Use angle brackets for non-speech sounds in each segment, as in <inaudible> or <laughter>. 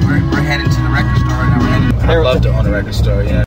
we're, we're, headed to the record store right now. I'd love to own a record store, yeah.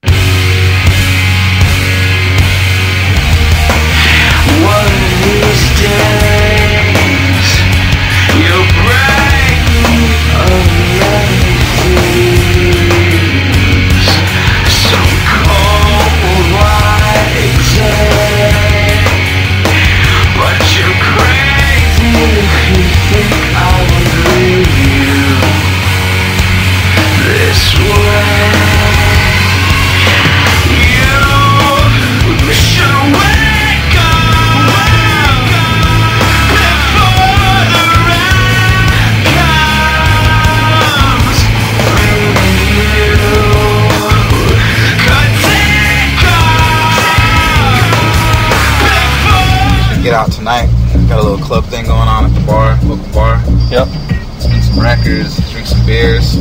Get out tonight. Got a little club thing going on at the bar, local bar. Yep. Spin some records, drink some beers.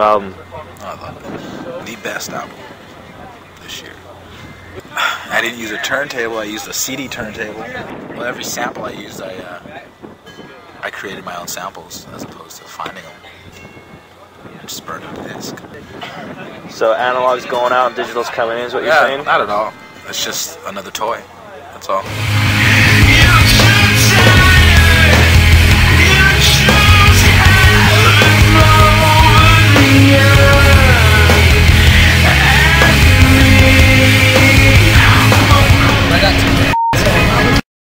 New album? I love it. The best album this year. <sighs> I didn't use a turntable. I used a CD turntable. Well, every sample I used, I uh, I created my own samples as opposed to finding them. and Just burning the disc. So analog's going out and digital's coming in is what you're Yeah, saying? not at all. It's just another toy. That's all.